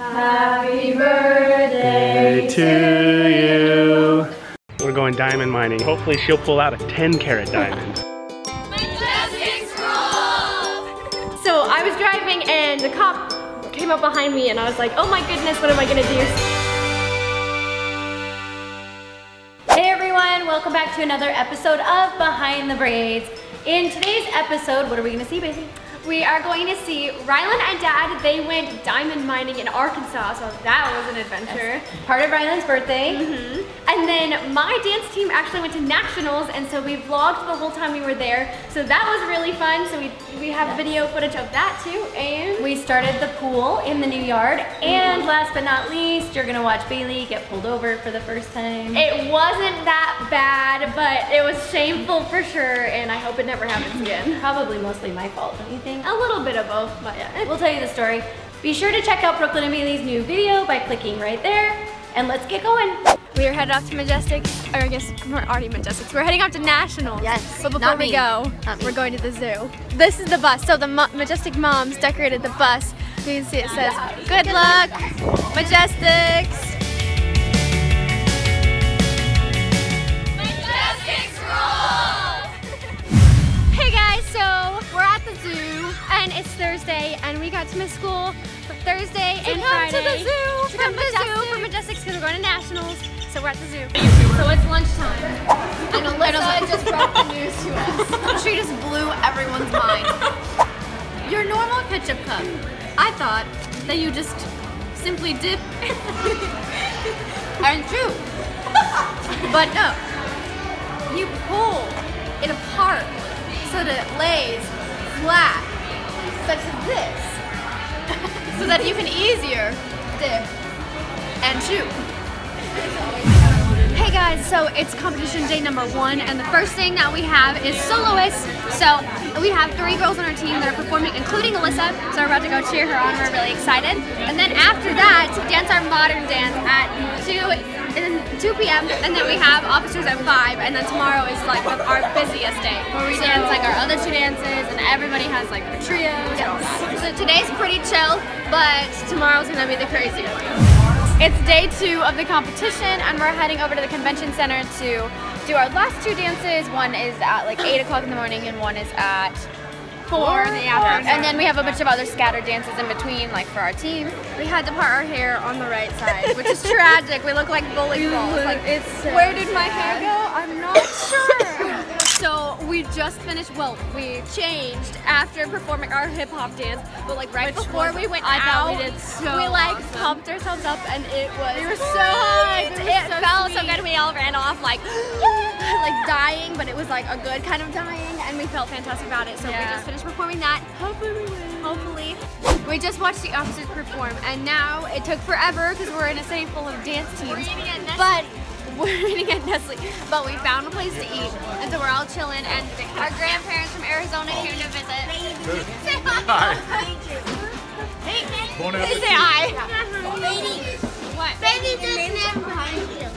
Happy birthday to you. We're going diamond mining. Hopefully she'll pull out a 10 carat diamond. So I was driving and the cop came up behind me and I was like, oh my goodness, what am I gonna do? Hey everyone, welcome back to another episode of Behind the Braids. In today's episode, what are we gonna see, Basie? We are going to see Rylan and Dad, they went diamond mining in Arkansas, so that was an adventure. Yes. Part of Rylan's birthday. Mm -hmm. And then my dance team actually went to nationals, and so we vlogged the whole time we were there. So that was really fun. So we, we have yes. video footage of that too. And we started the pool in the new yard. And mm -hmm. last but not least, you're gonna watch Bailey get pulled over for the first time. It wasn't that bad, but it was shameful for sure, and I hope it never happens again. Probably mostly my fault, don't you think? A little bit of both, but yeah. We'll tell you the story. Be sure to check out Brooklyn and Bailey's new video by clicking right there. And let's get going. We are headed off to Majestic, or I guess we're already Majestics. We're heading off to Nationals. Yes, But before we go, we're going to the zoo. This is the bus. So the Mo Majestic moms decorated the bus. You can see it says, good luck, Majestics. Majestics roll! hey guys, so we're at the zoo, and it's Thursday, and we got to miss school for Thursday to and come Friday. to the zoo. To come to the zoo for Majestics because we're going to Nationals. So we're at the zoo. So it's lunchtime. And Alyssa just brought the news to us. She just blew everyone's mind. Your normal ketchup cup. I thought that you just simply dip and chew. But no. You pull it apart so that it lays flat such as this so that you can easier dip and chew. Hey guys, so it's competition day number one and the first thing that we have is soloists. So we have three girls on our team that are performing, including Alyssa, so we're about to go cheer her on, we're really excited. And then after that, dance our modern dance at 2 and 2 p.m. and then we have officers at 5 and then tomorrow is like our busiest day where we so, dance like our other two dances and everybody has like their trios yes. So today's pretty chill but tomorrow's gonna be the crazy one. It's day two of the competition and we're heading over to the convention center to do our last two dances. One is at like 8 o'clock in the morning and one is at four in the afternoon. And then we have a bunch of other scattered dances in between, like for our team. We had to part our hair on the right side, which is tragic. We look like bowling balls. Like, it's so where did my hair go? I'm not sure. So we just finished, well, we changed after performing our hip hop dance, but like right which before we went I out, we, did so we like awesome. pumped ourselves up and it was We were so high. It, it so felt sweet. so good. We all ran off like, like dying, but it was like a good kind of dying and we felt fantastic about it. So yeah. we just finished performing that. Hopefully we win. Hopefully. We just watched the officers perform and now it took forever because we're in a city full of dance teams. But we're eating at Nestle. But we found a place to eat and so we're all chilling and our grandparents from Arizona came to visit. Say hi. Hi. Hey, bon say hi. Baby. What? Baby just behind you.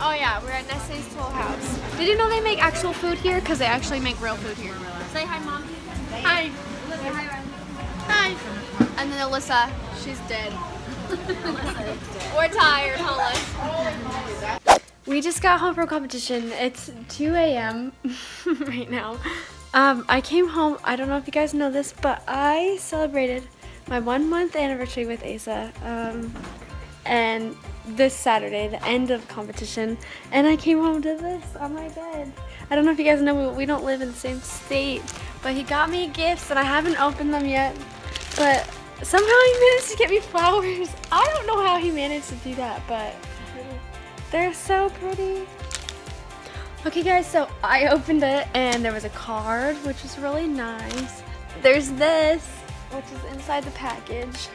Oh yeah, we're at Nestle's Toll House. Did you know they make actual food here? Because they actually make real food here. Say hi, Mom. Hi. Hi, Hi. And then Alyssa, she's dead. we're tired, huh, We just got home from competition. It's 2 a.m. right now. Um, I came home, I don't know if you guys know this, but I celebrated my one month anniversary with Asa. Um, and this Saturday, the end of competition, and I came home to this on my bed. I don't know if you guys know, we, we don't live in the same state, but he got me gifts and I haven't opened them yet, but somehow he managed to get me flowers. I don't know how he managed to do that, but they're so pretty. Okay guys, so I opened it and there was a card, which was really nice. There's this, which is inside the package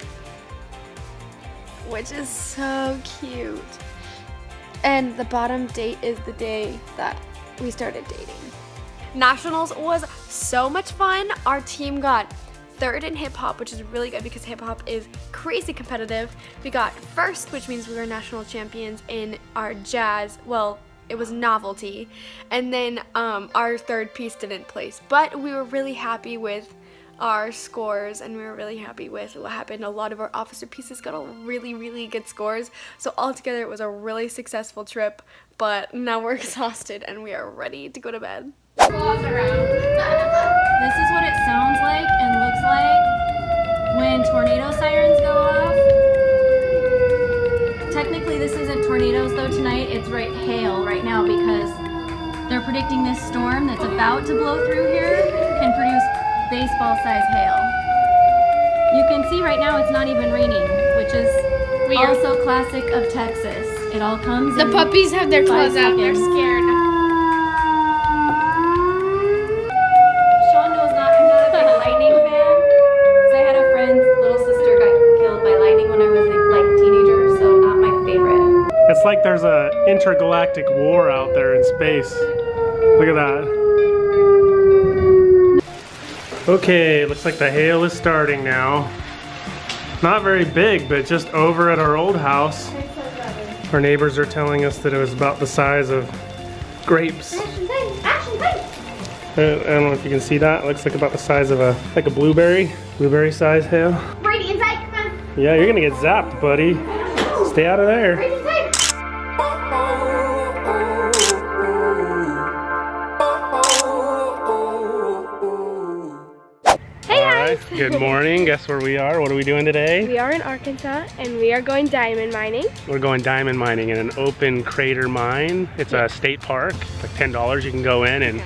which is so cute. And the bottom date is the day that we started dating. Nationals was so much fun. Our team got third in hip hop, which is really good because hip hop is crazy competitive. We got first, which means we were national champions in our jazz, well, it was novelty. And then um, our third piece didn't place, but we were really happy with our scores and we were really happy with what happened. A lot of our officer pieces got really, really good scores. So altogether it was a really successful trip, but now we're exhausted and we are ready to go to bed. This is what it sounds like looks like when tornado sirens go off. Technically this isn't tornadoes though tonight, it's right hail right now because they're predicting this storm that's about to blow through here can produce baseball size hail. You can see right now it's not even raining, which is also classic of Texas. It all comes The puppies have their claws out. They're scared. Shaun knows not, I'm not a big lightning fan. Because I had a friend's little sister got killed by lightning when I was a like teenager, so not my favorite. It's like there's a intergalactic war out there in space. Look at that. Okay, looks like the hail is starting now. Not very big, but just over at our old house. Our neighbors are telling us that it was about the size of grapes. Uh, I don't know if you can see that. It looks like about the size of a like a blueberry, blueberry size hail. Brady, inside, come on. Yeah, you're gonna get zapped, buddy. Stay out of there. Good morning. Guess where we are? What are we doing today? We are in Arkansas and we are going diamond mining. We're going diamond mining in an open crater mine. It's a state park, like $10. You can go in and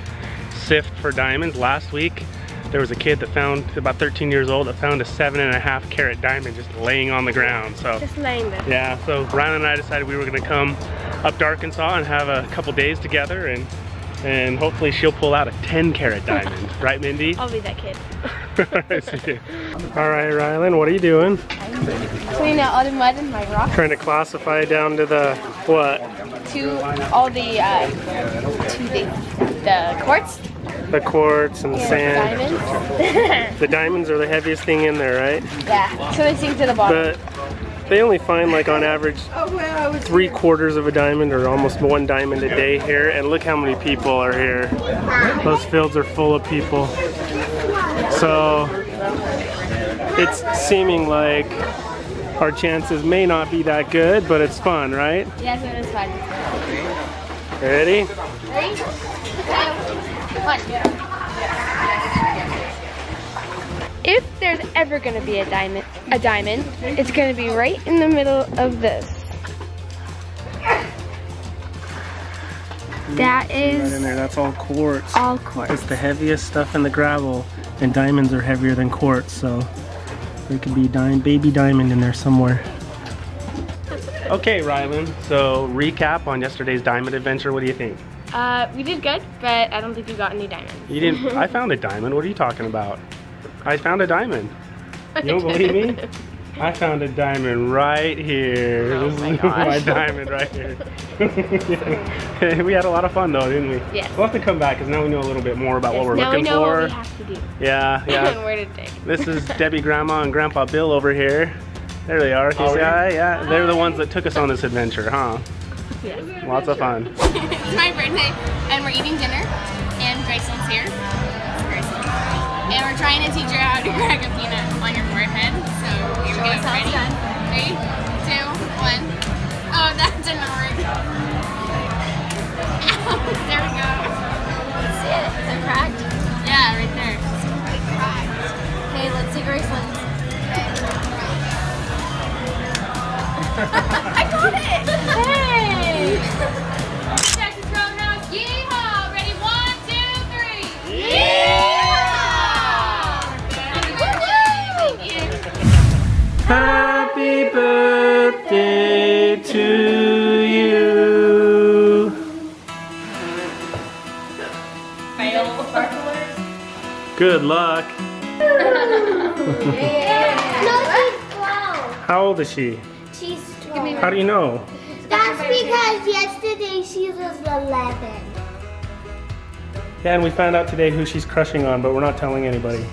sift for diamonds. Last week, there was a kid that found, about 13 years old, that found a seven and a half carat diamond just laying on the ground. So Just laying there. yeah, so Rylan and I decided we were gonna come up to Arkansas and have a couple days together and and hopefully she'll pull out a 10 carat diamond. right, Mindy? I'll be that kid. All right, Rylan, what are you doing? Cleaning out all the mud and my rock Trying to classify down to the, what? to all the uh, to the the quartz The quartz and the and sand. diamonds. The diamonds are the heaviest thing in there, right? yeah, so they sink to the bottom. But they only find like on average three quarters of a diamond or almost one diamond a day here. And look how many people are here. Those fields are full of people. So it's seeming like our chances may not be that good, but it's fun, right? yes, it is fun. Ready? Ready? One. If there's ever gonna be a diamond, a diamond, it's gonna be right in the middle of this. That is Right in there, that's all quartz. all quartz. It's the heaviest stuff in the gravel, and diamonds are heavier than quartz, so there could be di baby diamond in there somewhere. Okay, Rylan, so recap on yesterday's diamond adventure. What do you think? Uh, we did good, but I don't think we got any diamonds. You didn't. I found a diamond. What are you talking about? I found a diamond. You don't believe me? I found a diamond right here. Oh this my is my gosh. diamond right here. we had a lot of fun though, didn't we? Yes. We'll have to come back because now we know a little bit more about what we're now looking we know for. what we have to do Yeah, and yeah. where to dig. this is Debbie Grandma and Grandpa Bill over here. There they are. Can you Oh, see that? Yeah, they're the ones that took us on this adventure, huh? Yes. Lots of fun. It's my birthday, and we're eating dinner, and Graceland's here. It's. And we're trying to teach her how to crack a peanut on your forehead. So here we go. Ready? Three, two, one. Oh, that didn't work. Ow, there we go. See it? Is it cracked? Yeah, right there. Okay, let's see Graceland's. I got it! Hey! Good luck. No, she's 12. How old is she? She's 12. How do you know? That's because yesterday she was 11. Yeah, and we found out today who she's crushing on, but we're not telling anybody.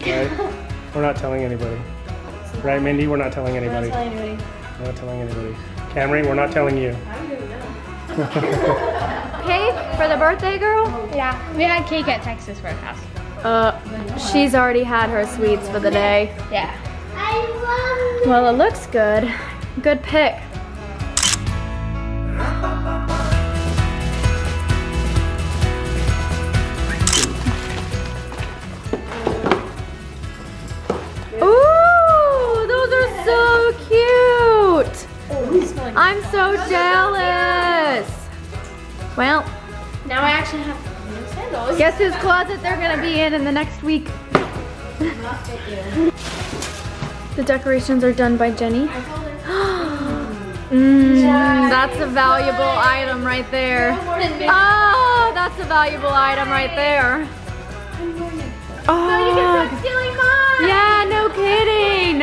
Right? we're not telling anybody. Right, Mindy? We're not telling anybody. anybody. We're not telling anybody. Camry, we're not telling you. Okay, for the birthday girl? Yeah, we had cake at Texas Roadhouse. Uh, she's already had her sweets for the day. Yeah. I love Well, it looks good. Good pick. Ooh, those are so cute. I'm so jealous. Well, Now I actually have. Guess whose closet they're gonna be in in the next week. the decorations are done by Jenny. Mm, that's a valuable item right there. Oh, that's a valuable item right there. Oh, Stealing mine. yeah, no kidding.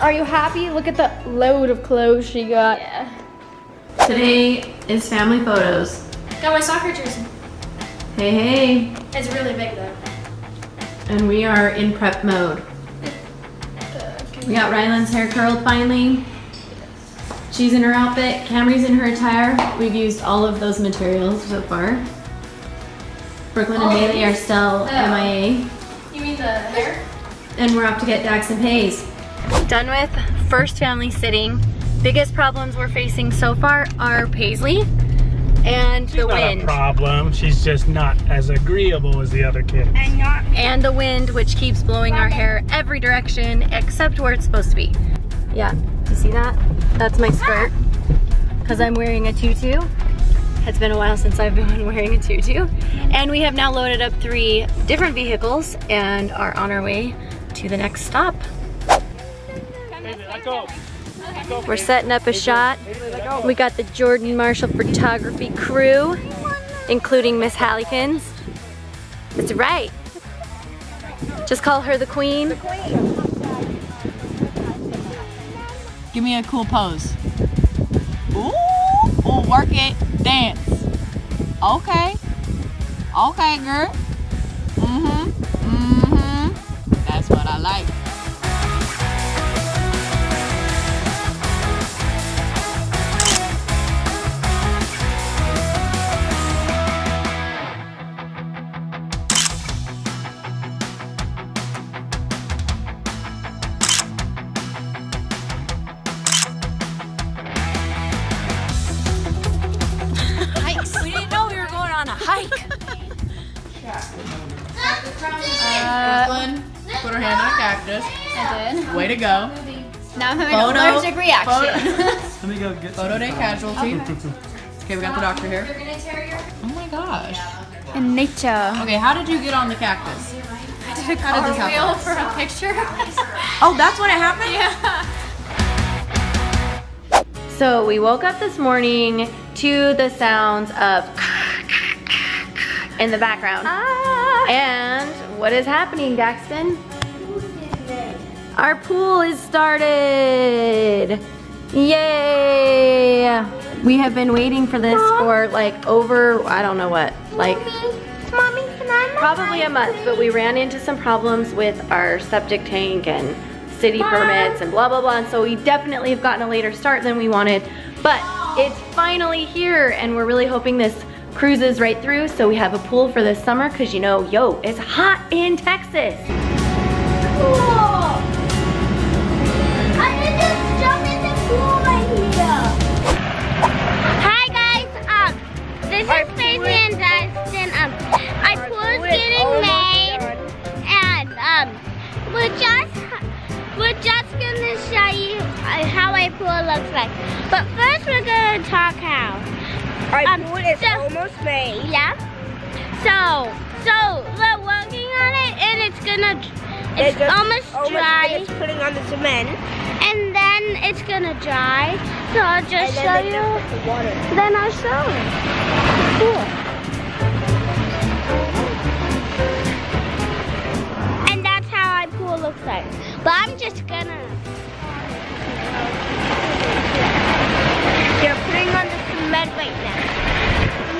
Are you happy? Look at the load of clothes she got. Yeah. Today is family photos. Got my soccer jersey. Hey, hey. It's really big though. And we are in prep mode. We got Rylan's hair curled finally. She's in her outfit, Camry's in her attire. We've used all of those materials so far. Brooklyn and oh, Bailey are still oh. MIA. You mean the hair? And we're off to get Dax and Pace. Done with first family sitting. Biggest problems we're facing so far are Paisley and the Not a wind. problem. She's just not as agreeable as the other kids. and the wind which keeps blowing our hair every direction except where it's supposed to be. Yeah, you see that? That's my skirt because I'm wearing a tutu. It's been a while since I've been wearing a tutu. And we have now loaded up three different vehicles and are on our way to the next stop. We're setting up a shot. We got the Jordan Marshall photography crew, including Miss Hallikins. That's right. Just call her the queen. Give me a cool pose. Ooh, ooh, work it, dance. Okay. Okay, girl. Reaction. Let me go get Photo day casualty. Okay, we got the doctor here. Oh my gosh. In nature. Okay, how did you get on the cactus? Did a How did this cartwheel happen? for a picture. Oh, that's what happened? yeah. So we woke up this morning to the sounds of in the background. Ah. And what is happening, Daxton? Our pool is started. Yay! We have been waiting for this for like over, I don't know what, like Mommy, can I have probably a month, but we ran into some problems with our septic tank and city permits and blah, blah, blah. And so we definitely have gotten a later start than we wanted, but it's finally here and we're really hoping this cruises right through so we have a pool for this summer because you know, yo, it's hot in Texas. pool? How our pool looks like. But first, we're gonna talk how. Our Um, pool is so- almost made. Yeah. So, so we're working on it, and it's gonna. It's, just almost dry. and It's putting on the cement. and then it's gonna dry. So I'll just show you. the. Then I'll show you. Cool. And that's how our pool looks like. But I'm just gonna. Cement right now.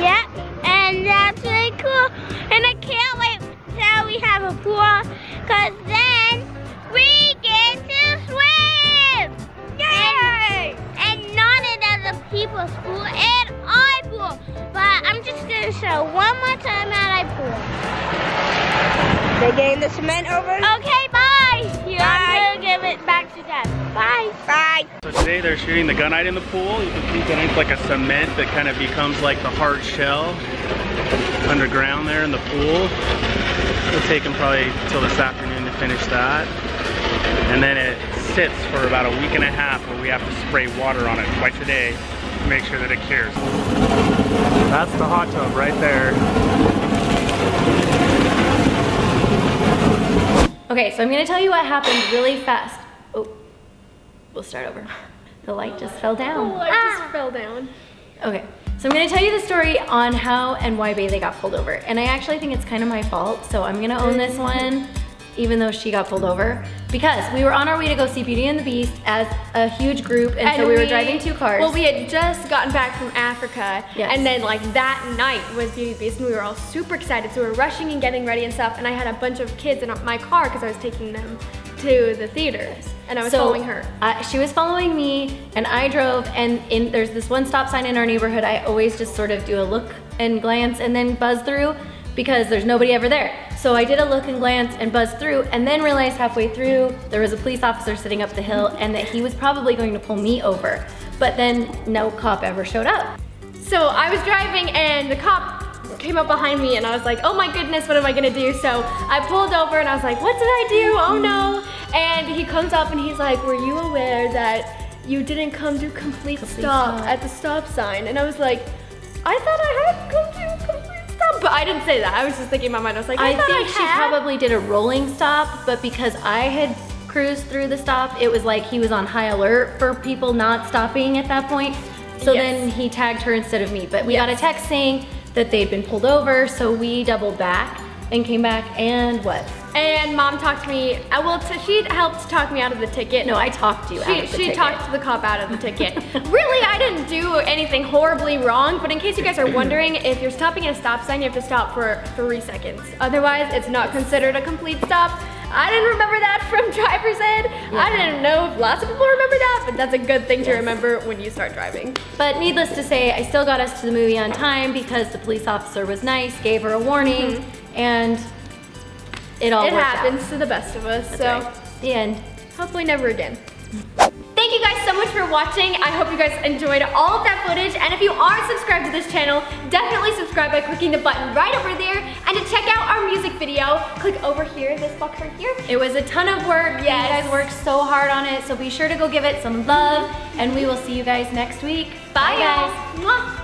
Yep. And that's really cool. And I can't wait till we have a pool, cause then we get to swim. Yay! And, and not in other people's pool, and our pool. But I'm just gonna show one more time at our pool. They getting the cement over? Okay, today they're shooting the gunite in the pool. You can see gunite's like a cement that kind of becomes like the hard shell underground there in the pool. It'll take them probably till this afternoon to finish that. And then it sits for about a week and a half where we have to spray water on it twice a day to make sure that it cures. That's the hot tub right there. Okay, so I'm gonna tell you what happened really fast. Oh, we'll start over. The light just fell down. I just ah! fell down. Okay, so I'm gonna tell you the story on how and why Bailey got pulled over. And I actually think it's kind of my fault, so I'm gonna own this mm-hmm. one, even though she got pulled over. Because we were on our way to go see Beauty and the Beast as a huge group, and, so we, were driving two cars. Well, we had just gotten back from Africa, Yes. and then like that night was Beauty and the Beast, and we were all super excited. So we were rushing and getting ready and stuff, and I had a bunch of kids in my car because I was taking them to the theater, and I was So, following her. Uh, she was following me, and I drove. And in there's this one stop sign in our neighborhood. I always just sort of do a look and glance, and then buzz through because there's nobody ever there. So I did a look and glance and buzzed through, and then realized halfway through there was a police officer sitting up the hill, and that he was probably going to pull me over. But then no cop ever showed up. So I was driving, and the cop came up behind me, and I was like, "Oh my goodness, what am I gonna do?" So I pulled over, and I was like, "What did I do? Oh no!" And he comes up, and he's like, "Were you aware that you didn't come to complete, stop, stop. at the stop sign?" And I was like, "I thought I had come to complete stop," but I didn't say that. I was just thinking in my mind. I was like, "I, I think I she had." probably did a rolling stop, but because I had cruised through the stop, it was like he was on high alert for people not stopping at that point. So Yes. then he tagged her instead of me. But we got a text saying that they'd been pulled over, so we doubled back and came back and what? And mom talked to me. uh, Well, she helped talk me out of the ticket. No, I talked you out She, of the she ticket. talked the cop out of the ticket. really, I didn't do anything horribly wrong, but in case you guys are wondering, if you're stopping at a stop sign, you have to stop for three seconds. Otherwise, it's not considered a complete stop. I didn't remember that from driver's ed. I didn't know if lots of people remember that, but that's a good thing to remember when you start driving. But needless to say, I still got us to the movie on time because the police officer was nice, gave her a warning, and it all it happens out. to the best of us, That's so right. The end. hopefully never again. Thank you guys so much for watching. I hope you guys enjoyed all of that footage. And if you aren't subscribed to this channel, definitely subscribe by clicking the button right over there. And to check out our music video, click over here, this box right here. It was a ton of work. Yes. You guys worked so hard on it, so be sure to go give it some love, and we will see you guys next week. Bye, guys. guys. Mwah.